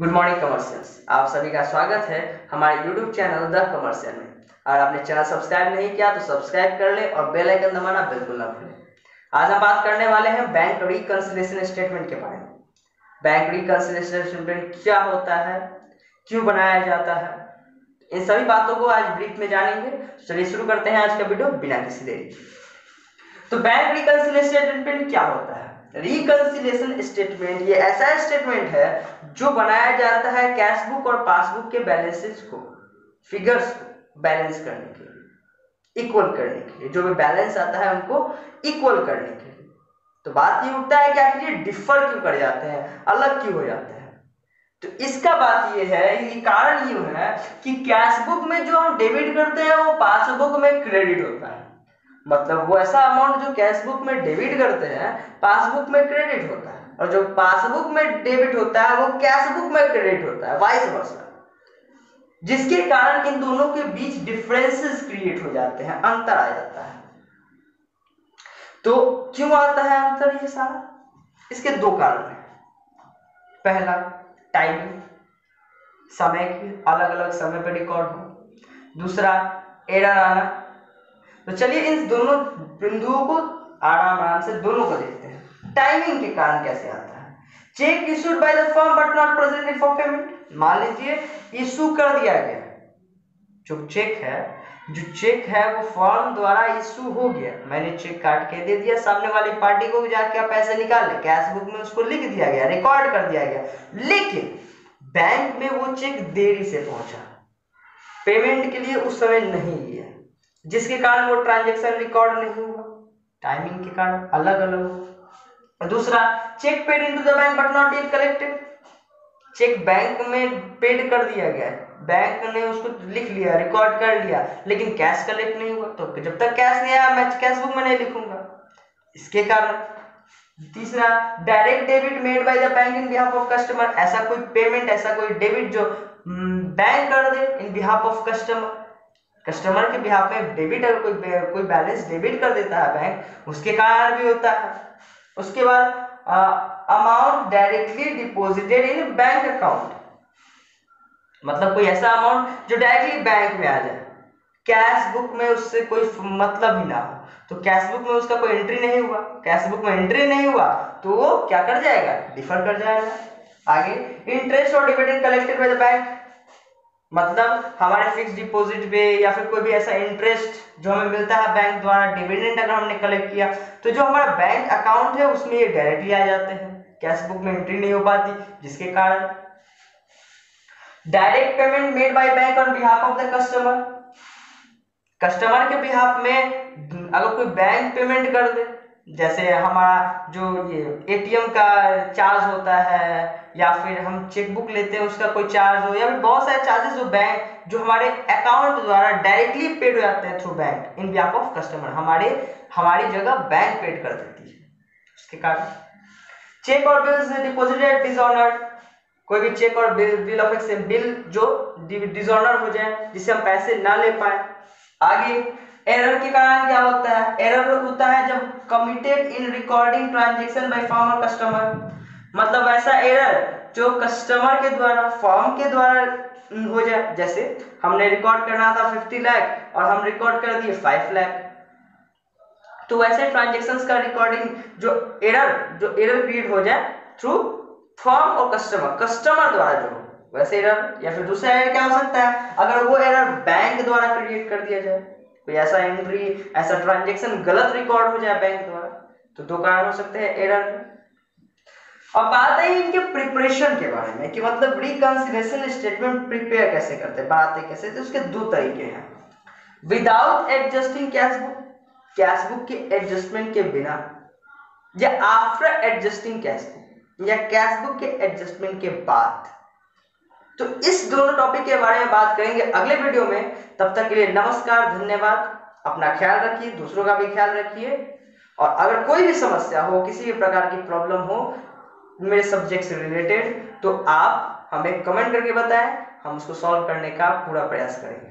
Good morning commercials आप सभी का स्वागत है हमारे यूट्यूब चैनल द कमर्शियल में। और आपने चैनल सब्सक्राइब नहीं किया तो सब्सक्राइब कर ले और बेल आइकन दबाना बिल्कुल ना भूलें। आज हम बात करने वाले हैं बैंक रिकंसिलेशन स्टेटमेंट के बारे में। बैंक रिकंसिलेशन स्टेटमेंट क्या होता है? क्यों बनाया जाता है? इन सभी बातों को आज ब्रीफ में जानेंगे। चलिए शुरू करते हैं आज का वीडियो बिना किसी देरी। तो बैंक रिकंसिलेशन स्टेटमेंट क्या होता है? रिकंसिलेशन स्टेटमेंट ये ऐसा स्टेटमेंट है जो बनाया जाता है कैश बुक और पासबुक के बैलेंसेस को फिगर्स को बैलेंस करने के लिए इक्वल करने के लिए। जो भी बैलेंस आता है उनको इक्वल करने के लिए। तो बात ये उठता है कि आखिर ये डिफर क्यों कर जाते हैं? अलग क्यों हो जाते हैं? तो इसका बात ये है, ये कारण ये है कि कैश बुक में जो हम डेबिट करते हैं, वो पासबुक में क्रेडिट होता है। मतलब वो ऐसा अमाउंट जो कैश बुक में डेबिट करते हैं पासबुक में क्रेडिट होता है। और जो पासबुक में डेबिट होता है, वो कैश बुक में क्रेडिट होता है वाइस वर्सा जिसके कारण इन दोनों के बीच डिफरेंसेस क्रिएट हो जाते हैं, अंतर आ जाता है। तो क्यों आता है अंतर ये सारा? इसके दो कारण हैं। पहला टाइमिंग समय की अलग अलग समय पर रिकॉर्ड हो। दूसरा एरर आना। तो चलिए इन दोनों बिंदुओं को आराम आराम से दोनों को देखते हैं। टाइमिंग के कारण कैसे आता है? Cheque issued by the firm but not presented for payment मान लीजिए इशू कर दिया गया। जो चेक है, जो चेक है, वो फॉर्म द्वारा इशू हो गया। मैंने चेक काट के दे दिया। सामने वाली पार्टी को जाके पैसे निकाल कैश बुक में उसको लिख दिया गया रिकॉर्ड कर दिया गया। लेकिन बैंक में वो चेक देरी से पहुँचा। पेमेंट के लिए उस समय नहीं लिया। जिसके कारण वो ट्रांजेक्शन रिकॉर्ड नहीं हुआ। टाइमिंग के कारण अलग अलग दूसरा cheque paid into the bank but not yet collected cheque bank में पेड कर दिया गया बैंक ने उसको लिख लिया रिकॉर्ड कर लिया, लेकिन कैश कलेक्ट नहीं हुआ। तो जब तक कैश नहीं आया, मैं कैश बुक में नहीं लिखूँगा। इसके कारण। तीसरा direct debit made by the bank in behalf of customer ऐसा कोई पेमेंट ऐसा कोई डेबिट जो बैंक कर दे in behalf of customer customer के बिहाफ में डेबिट अगर कोई कोई बैलेंस डेबिट कर देता है बैंक उसके कारण भी होता है। उसके बाद amount directly deposited in bank account मतलब कोई ऐसा अमाउंट जो डायरेक्टली बैंक में आ जाए। कैश बुक में उससे कोई मतलब ही ना हो। तो कैश बुक में उसका कोई एंट्री नहीं हुआ। कैश बुक में एंट्री नहीं हुआ तो वो क्या कर जाएगा? डिफर कर जाएगा। आगे इंटरेस्ट और dividend collected by the bank मतलब हमारे फिक्स डिपॉजिट पे या फिर कोई भी ऐसा इंटरेस्ट जो हमें मिलता है बैंक द्वारा डिविडेंड अगर हमने कलेक्ट किया तो जो हमारा बैंक अकाउंट है उसमें ये डायरेक्टली आ जाते हैं। कैश बुक में एंट्री नहीं हो पाती, जिसके कारण direct payment made by bank on behalf of the customer customer के बिहाफ में अगर कोई बैंक पेमेंट कर दे जैसे हमारा जो ये एटीएम का चार्ज होता है, या फिर हम चेकबुक लेते हैं, उसका कोई चार्ज हो, या फिर बहुत सारे चार्जेस जो बैंक जो हमारे अकाउंट द्वारा डायरेक्टली पेड हो जाते हैं through bank in behalf of customer हमारे, हमारी जगह बैंक पेड कर देती है। उसके कारण। चेक और बिल डिपोजिटेड डिसऑनर्ड कोई भी चेक और bill bill of exchange bill जो डिसऑनर हो जाए, जिससे हम पैसे ना ले पाए। आगे एरर के कारण क्या होता है? एरर होता है जब committed in recording transaction by former customer मतलब ऐसा एरर जो कस्टमर के द्वारा फॉर्म के द्वारा हो जाए। जैसे हमने रिकॉर्ड करना था 50 लाख और हम रिकॉर्ड कर दिए 5 लाख तो वैसे ट्रांजेक्शंस का रिकॉर्डिंग जो एरर जो एरर क्रिएट हो जाए थ्रू फॉर्म और कस्टमर कस्टमर द्वारा जो वैसे एरर या फिर दूसरा एरर क्या हो सकता है? अगर वो एरर बैंक द्वारा क्रिएट कर दिया जाए। कोई ऐसा एंट्री ऐसा ट्रांजेक्शन गलत रिकॉर्ड हो जाए बैंक द्वारा तो दो कारण हो सकते हैं एरर अब बात है इनके प्रिपरेशन के बारे में, कि मतलब रिकंसिलेशन स्टेटमेंट प्रिपेयर कैसे करते हैं, बात है कैसे तो उसके दो तरीके हैं। Without adjusting cash book cash book के एडजस्टमेंट के बिना, या आफ्टर एडजस्टिंग कैश बुक या कैश बुक के एडजस्टमेंट के बाद। तो इस दोनों टॉपिक के बारे में बात करेंगे अगले वीडियो में। तब तक के लिए नमस्कार, धन्यवाद। अपना ख्याल रखिए, दूसरों का भी ख्याल रखिए। और अगर कोई भी समस्या हो, किसी भी प्रकार की प्रॉब्लम हो, मेरे सब्जेक्ट से रिलेटेड तो आप हमें कमेंट करके बताएँ। हम उसको सॉल्व करने का पूरा प्रयास करेंगे।